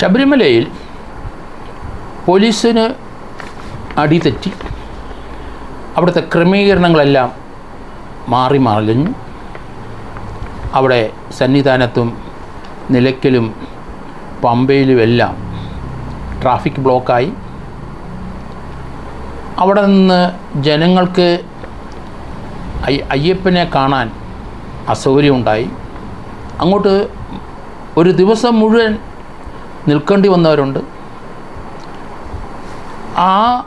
ശബരിമലയിൽ പോലീസിന് അടിതെറ്റി അവിടുത്തെ ക്രമീകരണങ്ങളെല്ലാം മാറി മറിഞ്ഞു. അവിടെ സന്നിധാനത്തും നിലയ്ക്കലും പമ്പയിലുമെല്ലാം ട്രാഫിക് ബ്ലോക്കായി. അവിടെ നിന്ന് ജനങ്ങൾക്ക് അയ്യ- അയ്യപ്പനെ കാണാൻ അസൗകര്യമുണ്ടായി. അങ്ങോട്ട് ഒരു ദിവസം മുഴുവൻ നിൽക്കേണ്ടി വന്നവരുണ്ട്. ആ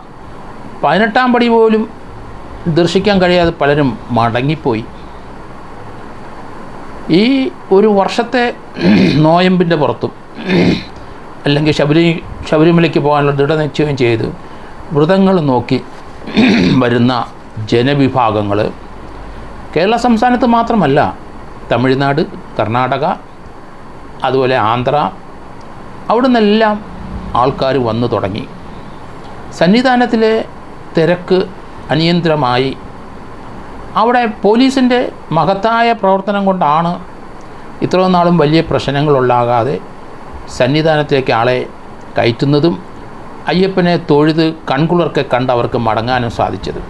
പതിനെട്ടാം പടി പോലും ദർശിക്കാൻ കഴിയാതെ പലരും മടങ്ങിപ്പോയി. ഈ ഒരു വർഷത്തെ നോയമ്പിന്റെ പുറത്തും അല്ലെങ്കിൽ ശബരി ശബരിമലയ്ക്ക് പോകാനുള്ള ദൃഢനിശ്ചയം ചെയ്ത് വ്രതങ്ങൾ നോക്കി വരുന്ന ജനവിഭാഗങ്ങൾ കേരള സംസ്ഥാനത്ത് മാത്രമല്ല തമിഴ്നാട് കർണാടക അതുപോലെ ആന്ധ്ര അവിടെ നിന്നെല്ലാം ആൾക്കാർ വന്നു തുടങ്ങി. സന്നിധാനത്തിലെ തിരക്ക് അനിയന്ത്രമായി അവിടെ പോലീസിന്റെ മഹത്തായ പ്രവർത്തനം കൊണ്ടാണ് ഇത്രയും നാളും വലിയ പ്രശ്നങ്ങളുണ്ടാകാതെ സന്നിധാനത്തിലേക്ക് ആളെ കയറ്റുന്നതും അയ്യപ്പനെ തൊഴുത് കൺകുളർക്കെ കണ്ട് അവർക്ക് മടങ്ങാനും സാധിച്ചത്.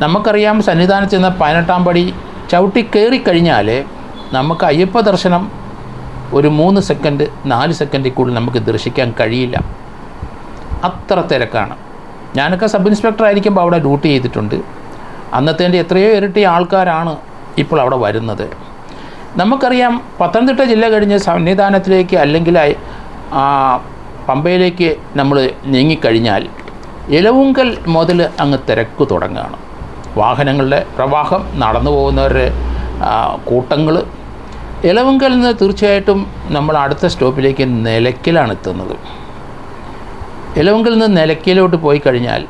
നമുക്കറിയാം സന്നിധാനത്ത് ചെന്ന പതിനെട്ടാം പടി ചവിട്ടി കയറിക്കഴിഞ്ഞാൽ നമുക്ക് അയ്യപ്പ ദർശനം ഒരു മൂന്ന് സെക്കൻഡ് നാല് സെക്കൻഡിൽ കൂടുതൽ നമുക്ക് ദർശിക്കാൻ കഴിയില്ല. അത്ര തിരക്കാണ്. ഞാനൊക്കെ സബ് ഇൻസ്പെക്ടർ ആയിരിക്കുമ്പോൾ അവിടെ ഡ്യൂട്ടി ചെയ്തിട്ടുണ്ട്. അന്നത്തേന്റെ എത്രയോ ഇരട്ടി ആൾക്കാരാണ് ഇപ്പോൾ അവിടെ വരുന്നത്. നമുക്കറിയാം പത്തനംതിട്ട ജില്ല കഴിഞ്ഞ് സന്നിധാനത്തിലേക്ക് അല്ലെങ്കിൽ പമ്പയിലേക്ക് നമ്മൾ നീങ്ങിക്കഴിഞ്ഞാൽ ഇലവുങ്കൽ മുതൽ അങ്ങ് തിരക്ക് തുടങ്ങുകയാണ് വാഹനങ്ങളുടെ പ്രവാഹം നടന്നു പോകുന്നവരുടെ കൂട്ടങ്ങൾ ഇലവുങ്കൽ നിന്ന് തീർച്ചയായിട്ടും നമ്മൾ അടുത്ത സ്റ്റോപ്പിലേക്ക് നിലയ്ക്കലാണ് എത്തുന്നത്. ഇലവുങ്കിൽ നിന്ന് നിലയ്ക്കലോട്ട് പോയി കഴിഞ്ഞാൽ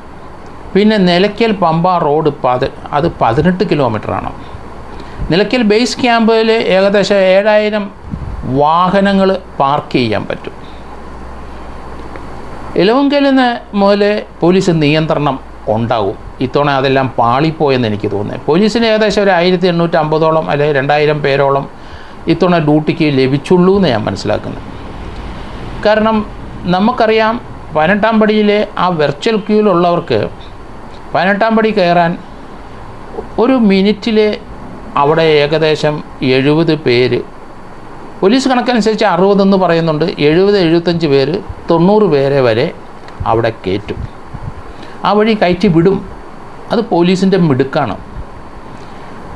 പിന്നെ നിലയ്ക്കൽ പമ്പ റോഡ് പത് അത് പതിനെട്ട് കിലോമീറ്ററാണ്. നിലയ്ക്കൽ ബേസ് ക്യാമ്പിൽ ഏകദേശം ഏഴായിരം വാഹനങ്ങൾ പാർക്ക് ചെയ്യാൻ പറ്റും. ഇലവുങ്കലിൽ നിന്ന് മുതൽ പോലീസ് നിയന്ത്രണം ഉണ്ടാവും ഇത്തവണ അതെല്ലാം പാളിപ്പോയെന്ന് എനിക്ക് തോന്നുന്നത് പോലീസിന് ഏകദേശം ഒരു ആയിരത്തി എണ്ണൂറ്റമ്പതോളം അല്ലെങ്കിൽ രണ്ടായിരം പേരോളം ഇത്തവണ ഡ്യൂട്ടിക്ക് ലഭിച്ചുള്ളൂ എന്ന് ഞാൻ മനസ്സിലാക്കുന്നത് കാരണം നമുക്കറിയാം പതിനെട്ടാം പടിയിലെ ആ വെർച്വൽ ക്യൂവിലുള്ളവർക്ക് പതിനെട്ടാം പടി കയറാൻ ഒരു മിനിറ്റിൽ അവിടെ ഏകദേശം എഴുപത് പേര് പോലീസ് കണക്കനുസരിച്ച് അറുപതെന്ന് പറയുന്നുണ്ട് എഴുപത് എഴുപത്തഞ്ച് പേര് തൊണ്ണൂറ് പേരെ വരെ അവിടെ കയറ്റും. ആ വഴി കയറ്റി വിടും. അത് പോലീസിന്റെ മിടുക്കാണ്.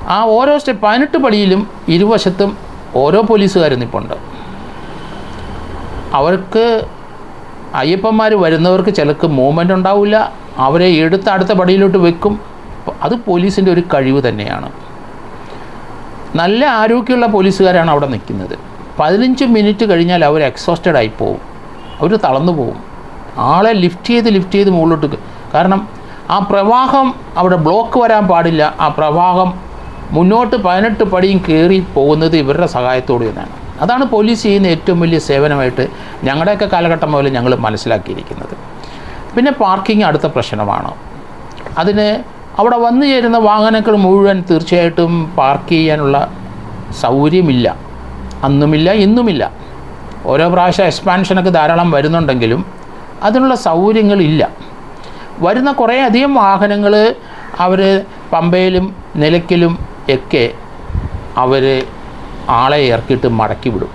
ആ ഓരോ സ്റ്റെപ്പ് പതിനെട്ട് പടിയിലും ഇരുവശത്തും ഓരോ പോലീസുകാരും നിപ്പുണ്ട് അവർക്ക് അയ്യപ്പന്മാർ വരുന്നവർക്ക് ചിലക്ക് മൂവ്മെന്റ് ഉണ്ടാവില്ല. അവരെ എടുത്ത് അടുത്ത പടിയിലോട്ട് വെക്കും. അത് പോലീസിന്റെ ഒരു കഴിവ് തന്നെയാണ്. നല്ല ആരോഗ്യമുള്ള പോലീസുകാരാണ് അവിടെ നിൽക്കുന്നത്. പതിനഞ്ച് മിനിറ്റ് കഴിഞ്ഞാൽ അവർ എക്സോസ്റ്റഡ് ആയി പോവും. അവർ തളർന്നു പോവും. ആളെ ലിഫ്റ്റ് ചെയ്ത് ലിഫ്റ്റ് ചെയ്ത് മുകളിലോട്ട് കാരണം ആ പ്രവാഹം അവിടെ ബ്ലോക്ക് വരാൻ പാടില്ല. ആ പ്രവാഹം മുന്നോട്ട് പതിനെട്ട് പടിയും കയറി പോകുന്നത് ഇവരുടെ സഹായത്തോടെ തന്നെയാണ്. അതാണ് പോലീസ് ചെയ്യുന്ന ഏറ്റവും വലിയ സേവനമായിട്ട് ഞങ്ങളുടെയൊക്കെ കാലഘട്ടം മുതൽ ഞങ്ങൾ മനസ്സിലാക്കിയിരിക്കുന്നത്. പിന്നെ പാർക്കിംഗ് അടുത്ത പ്രശ്നമാണ്. അതിന് അവിടെ വന്നു ചേരുന്ന വാഹനങ്ങൾ മുഴുവൻ തീർച്ചയായിട്ടും പാർക്ക് ചെയ്യാനുള്ള സൗകര്യമില്ല. അന്നുമില്ല ഇന്നുമില്ല. ഓരോ പ്രാവശ്യം എക്സ്പാൻഷനൊക്കെ ധാരാളം വരുന്നുണ്ടെങ്കിലും അതിനുള്ള സൗകര്യങ്ങളില്ല വരുന്ന കുറേ അധികം വാഹനങ്ങൾ അവർ പമ്പയിലും നിലയ്ക്കലും ഒക്കെ അവർ ആളെ ഇറക്കിയിട്ട് മടക്കി വിടും.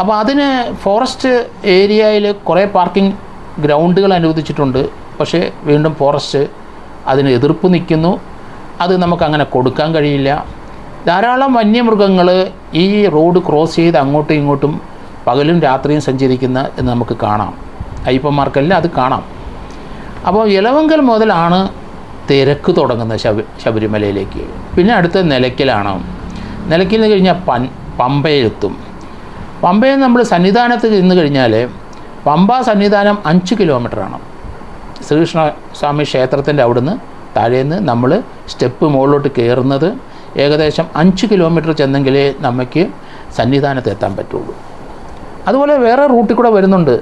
അപ്പോൾ അതിന് ഫോറസ്റ്റ് ഏരിയയിൽ കുറേ പാർക്കിംഗ് ഗ്രൗണ്ടുകൾ അനുവദിച്ചിട്ടുണ്ട്. പക്ഷേ വീണ്ടും ഫോറസ്റ്റ് അതിന് എതിർപ്പ് നിൽക്കുന്നു. അത് നമുക്കങ്ങനെ കൊടുക്കാൻ കഴിയില്ല. ധാരാളം വന്യമൃഗങ്ങൾ ഈ റോഡ് ക്രോസ് ചെയ്ത് അങ്ങോട്ടും ഇങ്ങോട്ടും പകലും രാത്രിയും സഞ്ചരിക്കുന്ന എന്ന് നമുക്ക് കാണാം. അയ്യപ്പന്മാർക്കെല്ലാം അത് കാണാം. അപ്പോൾ ഇലവങ്കൽ മുതലാണ് തിരക്ക് തുടങ്ങുന്ന ശബ ശബരിമലയിലേക്ക്. പിന്നെ അടുത്ത നിലയ്ക്കലാണ്. നിലയ്ക്കൽ നിന്ന് കഴിഞ്ഞാൽ പൻ പമ്പയിലെത്തും പമ്പയിൽ നമ്മൾ സന്നിധാനത്ത് നിന്ന് കഴിഞ്ഞാൽ പമ്പ സന്നിധാനം അഞ്ച് കിലോമീറ്ററാണ്. ശ്രീകൃഷ്ണ സ്വാമി ക്ഷേത്രത്തിന്റെ അവിടുന്ന് താഴേന്ന് നമ്മൾ സ്റ്റെപ്പ് മുകളിലോട്ട് കയറുന്നത് ഏകദേശം അഞ്ച് കിലോമീറ്റർ ചെന്നെങ്കിലേ നമുക്ക് സന്നിധാനത്ത് എത്താൻ പറ്റുള്ളൂ. അതുപോലെ വേറെ റൂട്ടിൽ കൂടെ വരുന്നുണ്ട്.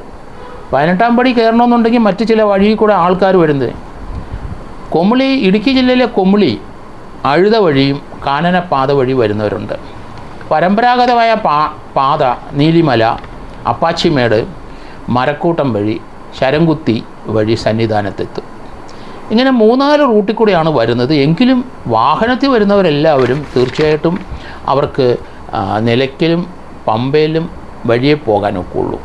പതിനെട്ടാം പടി കയറണമെന്നുണ്ടെങ്കിൽ മറ്റ് ചില വഴിയിൽ കൂടെ ആൾക്കാർ വരുന്നത്. കൊമുളി ഇടുക്കി ജില്ലയിലെ കൊമുളി അഴുത വഴിയും കാനനപ്പാത വഴി വരുന്നവരുണ്ട്. പരമ്പരാഗതമായ പാ പാത നീലിമല അപ്പാച്ചിമേട് മരക്കൂട്ടം വഴി ശരംകുത്തി വഴി സന്നിധാനത്തെത്തും. ഇങ്ങനെ മൂന്നാൽ റൂട്ടിൽ കൂടെയാണ് വരുന്നത്. എങ്കിലും വാഹനത്തിൽ വരുന്നവരെല്ലാവരും തീർച്ചയായിട്ടും അവർക്ക് നിലയ്ക്കലും പമ്പയിലും വഴിയേ പോകാനൊക്കെ ഒക്കുള്ളൂ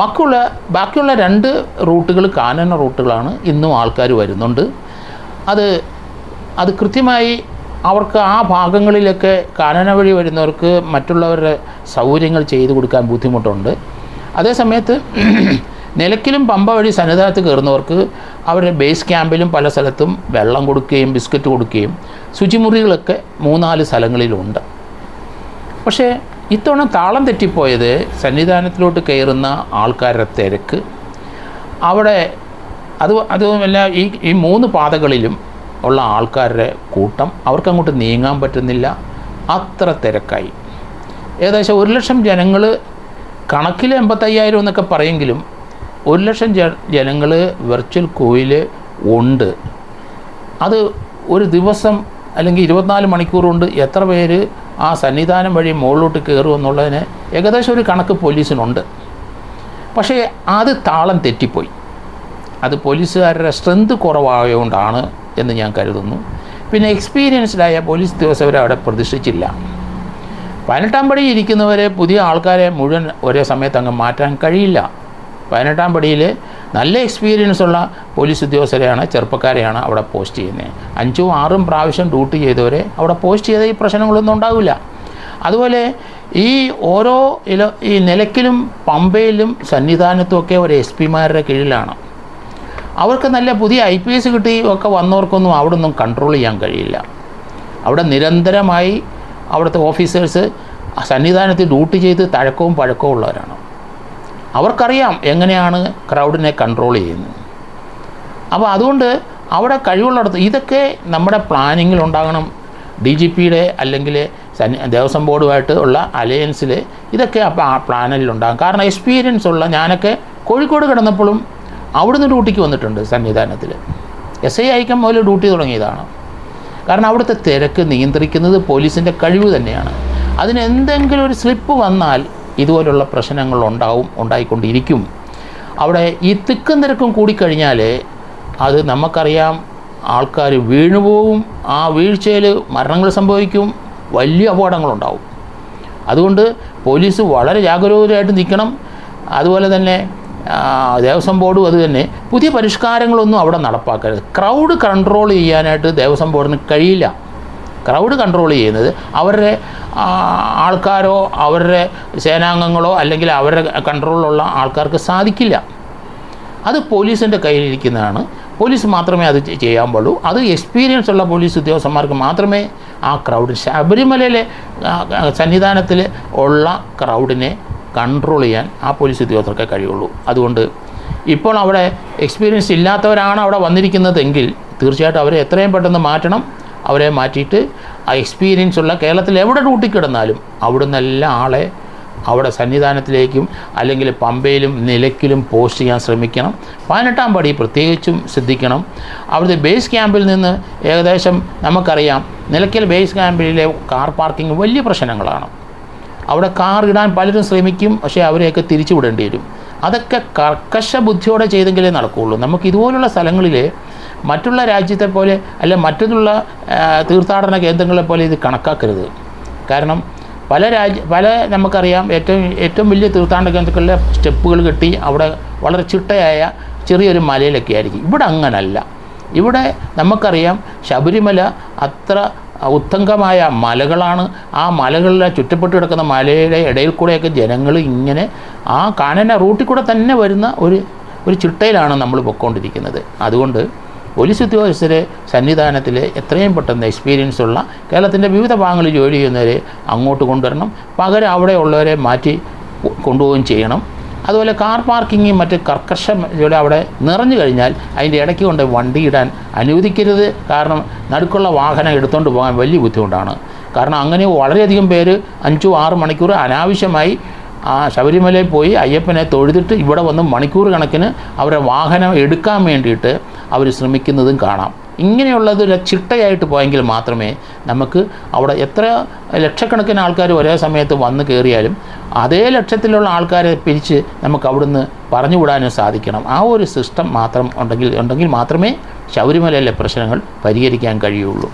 ബാക്കിയുള്ള ബാക്കിയുള്ള രണ്ട് റൂട്ടുകൾ കാനന റൂട്ടുകളാണ് ഇന്നും ആൾക്കാർ വരുന്നുണ്ട്. അത് അത് കൃത്യമായി അവർക്ക് ആ ഭാഗങ്ങളിലൊക്കെ കാനന വഴി വരുന്നവർക്ക് മറ്റുള്ളവരുടെ സൗകര്യങ്ങൾ ചെയ്തു കൊടുക്കാൻ ബുദ്ധിമുട്ടുണ്ട്. അതേസമയത്ത് നിലയ്ക്കലും പമ്പ വഴി സന്നിധാനത്ത് കയറുന്നവർക്ക് അവരുടെ ബേസ് ക്യാമ്പിലും പല സ്ഥലത്തും വെള്ളം കൊടുക്കുകയും ബിസ്ക്കറ്റ് കൊടുക്കുകയും ശുചിമുറികളൊക്കെ മൂന്നാൽ സ്ഥലങ്ങളിലുണ്ട്. പക്ഷേ ഇത്തവണ താളം തെറ്റിപ്പോയത് സന്നിധാനത്തിലോട്ട് കയറുന്ന ആൾക്കാരുടെ തിരക്ക്. അവിടെ അത് അതുമല്ല ഈ ഈ മൂന്ന് പാതകളിലും ഉള്ള ആൾക്കാരുടെ കൂട്ടം അവർക്കങ്ങോട്ട് നീങ്ങാൻ പറ്റുന്നില്ല. അത്ര തിരക്കായി. ഏകദേശം ഒരു ലക്ഷം ജനങ്ങൾ കണക്കിൽ എൺപത്തയ്യായിരം എന്നൊക്കെ പറയെങ്കിലും ഒരു ലക്ഷം ജനങ്ങൾ വെർച്വൽ കോയിൽ ഉണ്ട്. അത് ഒരു ദിവസം അല്ലെങ്കിൽ ഇരുപത്തിനാല് മണിക്കൂർ കൊണ്ട് എത്ര പേര് ആ സന്നിധാനം വഴി മുകളിലോട്ട് കയറും എന്നുള്ളതിന് ഏകദേശം ഒരു കണക്ക് പോലീസിനുണ്ട്. പക്ഷേ അത് താളം തെറ്റിപ്പോയി. അത് പോലീസുകാരുടെ സ്ട്രെങ്ത് കുറവായതുകൊണ്ടാണ് എന്ന് ഞാൻ കരുതുന്നു. പിന്നെ എക്സ്പീരിയൻസ്ഡായ പോലീസ് ഉദ്യോഗസ്ഥരെ അവിടെ പ്രതിഷ്ഠിച്ചില്ല. പതിനെട്ടാം പടി ഇരിക്കുന്നവരെ പുതിയ ആൾക്കാരെ മുഴുവൻ ഒരേ സമയത്ത് അങ്ങ് മാറ്റാൻ കഴിയില്ല. പതിനെട്ടാം പടിയിൽ നല്ല എക്സ്പീരിയൻസ് ഉള്ള പോലീസ് ഉദ്യോഗസ്ഥരെയാണ് ചെറുപ്പക്കാരെയാണ് അവിടെ പോസ്റ്റ് ചെയ്യുന്നത് അഞ്ചും ആറും പ്രാവശ്യം ഡ്യൂട്ടി ചെയ്തവരെ അവിടെ പോസ്റ്റ് ചെയ്ത ഈ പ്രശ്നങ്ങളൊന്നും ഉണ്ടാവില്ല. അതുപോലെ ഈ ഓരോ ഇല ഈ നിലയ്ക്കിലും പമ്പയിലും സന്നിധാനത്തുമൊക്കെ ഒരു എസ് പിമാരുടെ കീഴിലാണ്. അവർക്ക് നല്ല പുതിയ ഐ പി എസ് കിട്ടി ഒക്കെ വന്നവർക്കൊന്നും അവിടെ ഒന്നും കൺട്രോൾ ചെയ്യാൻ കഴിയില്ല. അവിടെ നിരന്തരമായി അവിടുത്തെ ഓഫീസേഴ്സ് സന്നിധാനത്ത് ഡ്യൂട്ടി ചെയ്ത് തഴക്കവും പഴക്കവും ഉള്ളവരാണ്. അവർക്കറിയാം എങ്ങനെയാണ് ക്രൗഡിനെ കൺട്രോൾ ചെയ്യുന്നത്. അപ്പോൾ അതുകൊണ്ട് അവിടെ കഴിവുള്ളിടത്ത് ഇതൊക്കെ നമ്മുടെ പ്ലാനിങ്ങിൽ ഉണ്ടാകണം. ഡി ജി പിയുടെ അല്ലെങ്കിൽ ദേവസ്വം ബോർഡുമായിട്ട് ഉള്ള അലയൻസിൽ ഇതൊക്കെ ആ പ്ലാനിൽ ഉണ്ടാകും കാരണം എക്സ്പീരിയൻസ് ഉള്ള ഞാനൊക്കെ കോഴിക്കോട് കിടന്നപ്പോഴും അവിടുന്ന് ഡ്യൂട്ടിക്ക് വന്നിട്ടുണ്ട് സന്നിധാനത്തിൽ എസ് ഐ ഐക്കം മുതൽ ഡ്യൂട്ടി തുടങ്ങിയതാണ്. കാരണം അവിടുത്തെ തിരക്ക് നിയന്ത്രിക്കുന്നത് പോലീസിന്റെ കഴിവ് തന്നെയാണ്. അതിന് എന്തെങ്കിലും ഒരു സ്ലിപ്പ് വന്നാൽ ഇതുപോലുള്ള പ്രശ്നങ്ങൾ ഉണ്ടാവും ഉണ്ടായിക്കൊണ്ടിരിക്കും. അവിടെ ഈ തിക്കും തിരക്കും കൂടിക്കഴിഞ്ഞാൽ അത് നമുക്കറിയാം ആൾക്കാർ വീണുപോകും ആ വീഴ്ചയിൽ മരണങ്ങൾ സംഭവിക്കും വലിയ അപകടങ്ങളുണ്ടാവും. അതുകൊണ്ട് പോലീസ് വളരെ ജാഗരൂകരായിട്ട് നിൽക്കണം. അതുപോലെ തന്നെ ദേവസ്വം ബോർഡും അത് തന്നെ. പുതിയ പരിഷ്കാരങ്ങളൊന്നും അവിടെ നടപ്പാക്കരുത്. ക്രൗഡ് കൺട്രോൾ ചെയ്യാനായിട്ട് ദേവസ്വം ബോർഡിന് കഴിയില്ല. ക്രൗഡ് കൺട്രോൾ ചെയ്യുന്നത് അവരുടെ ആൾക്കാരോ അവരുടെ സേനാംഗങ്ങളോ അല്ലെങ്കിൽ അവരുടെ കൺട്രോളിലുള്ള ആൾക്കാർക്ക് സാധിക്കില്ല. അത് പോലീസിന്റെ കയ്യിലിരിക്കുന്നതാണ്. പോലീസ് മാത്രമേ അത് ചെയ്യാൻ പാടുള്ളൂ. അത് എക്സ്പീരിയൻസ് ഉള്ള പോലീസ് ഉദ്യോഗസ്ഥന്മാർക്ക് മാത്രമേ ആ ക്രൗഡ് ശബരിമലയിലെ സന്നിധാനത്തിൽ ഉള്ള ക്രൗഡിനെ കൺട്രോൾ ചെയ്യാൻ ആ പോലീസ് ഉദ്യോഗസ്ഥർക്ക് കഴിയുള്ളൂ. അതുകൊണ്ട് ഇപ്പോൾ അവിടെ എക്സ്പീരിയൻസ് ഇല്ലാത്തവരാണ് അവിടെ വന്നിരിക്കുന്നതെങ്കിൽ തീർച്ചയായിട്ടും അവരെ എത്രയും പെട്ടെന്ന് മാറ്റണം. അവരെ മാറ്റിയിട്ട് എക്സ്പീരിയൻസ് ഉള്ള കേരളത്തിൽ എവിടെ ഡ്യൂട്ടി കിടന്നാലും അവിടുന്ന് ആളെ അവിടെ സന്നിധാനത്തിലേക്കും അല്ലെങ്കിൽ പമ്പയിലും നിലയ്ക്കലും പോസ്റ്റ് ചെയ്യാൻ ശ്രമിക്കണം. പതിനെട്ടാം പടി പ്രത്യേകിച്ചും ശ്രദ്ധിക്കണം. അവിടുത്തെ ബേസ് ക്യാമ്പിൽ നിന്ന് ഏകദേശം നമുക്കറിയാം നിലയ്ക്കൽ ബേസ് ക്യാമ്പിലെ കാർ പാർക്കിംഗ് വലിയ പ്രശ്നങ്ങളാണ്. അവിടെ കാർ ഇടാൻ പലരും ശ്രമിക്കും പക്ഷേ അവരെയൊക്കെ തിരിച്ചു വിടേണ്ടി വരും. അതൊക്കെ കർക്കശ ബുദ്ധിയോടെ ചെയ്തെങ്കിലേ നടക്കുകയുള്ളൂ നമുക്ക് ഇതുപോലുള്ള സ്ഥലങ്ങളിൽ മറ്റുള്ള രാജ്യത്തെ പോലെ അല്ല മറ്റുള്ള തീർത്ഥാടന കേന്ദ്രങ്ങളെ പോലെ ഇത് കണക്കാക്കരുത്. കാരണം പല രാജ്യ പല നമുക്കറിയാം ഏറ്റവും ഏറ്റവും വലിയ തീർത്ഥാടന കേന്ദ്രങ്ങളിലെ സ്റ്റെപ്പുകൾ കെട്ടി അവിടെ വളരെ ചിട്ടയായ ചെറിയൊരു മലയിലൊക്കെ ആയിരിക്കും. ഇവിടെ അങ്ങനല്ല. ഇവിടെ നമുക്കറിയാം ശബരിമല അത്ര ഉത്തംഗമായ മലകളാണ്. ആ മലകളിലെ ചുറ്റപ്പെട്ട് കിടക്കുന്ന മലയുടെ ഇടയിൽ കൂടെയൊക്കെ ജനങ്ങൾ ഇങ്ങനെ ആ കാനന റൂട്ടിൽ കൂടെ തന്നെ വരുന്ന ഒരു ഒരു ചിട്ടയിലാണ് നമ്മൾ പൊയ്ക്കൊണ്ടിരിക്കുന്നത് അതുകൊണ്ട് പോലീസ് ഉദ്യോഗസ്ഥരെ സന്നിധാനത്തിൽ എത്രയും പെട്ടെന്ന് എക്സ്പീരിയൻസ് ഉള്ള കേരളത്തിന്റെ വിവിധ ഭാഗങ്ങളിൽ ജോലി ചെയ്യുന്നവരെ അങ്ങോട്ട് കൊണ്ടുവരണം. പകരം അവിടെ ഉള്ളവരെ മാറ്റി കൊണ്ടുപോവുകയും ചെയ്യണം. അതുപോലെ കാർ പാർക്കിങ് മറ്റ് കർക്കശ അവിടെ നിറഞ്ഞു കഴിഞ്ഞാൽ അതിന്റെ ഇടയ്ക്ക് കൊണ്ട് വണ്ടി ഇടാൻ അനുവദിക്കരുത്. കാരണം നടുക്കുള്ള വാഹനം എടുത്തുകൊണ്ട് പോകാൻ വലിയ ബുദ്ധിമുട്ടാണ്. കാരണം അങ്ങനെ വളരെയധികം പേര് അഞ്ചു ആറ് മണിക്കൂർ അനാവശ്യമായി ആ ശബരിമലയിൽ പോയി അയ്യപ്പനെ തൊഴുതിട്ട് ഇവിടെ വന്ന് മണിക്കൂർ കണക്കിന് അവരുടെ വാഹനം എടുക്കാൻ വേണ്ടിയിട്ട് അവർ ശ്രമിക്കുന്നതും കാണാം. ഇങ്ങനെയുള്ളത് ഒരു ചിട്ടയായിട്ട് പോയെങ്കിൽ മാത്രമേ നമുക്ക് അവിടെ എത്ര ലക്ഷക്കണക്കിന് ആൾക്കാർ ഒരേ സമയത്ത് വന്ന് കയറിയാലും അതേ ലക്ഷത്തിലുള്ള ആൾക്കാരെ പിരിച്ച് നമുക്ക് അവിടുന്ന് പറഞ്ഞു വിടാനും സാധിക്കണം. ആ ഒരു സിസ്റ്റം മാത്രം ഉണ്ടെങ്കിൽ ഉണ്ടെങ്കിൽ മാത്രമേ ശബരിമലയിലെ പ്രശ്നങ്ങൾ പരിഹരിക്കാൻ കഴിയുള്ളൂ.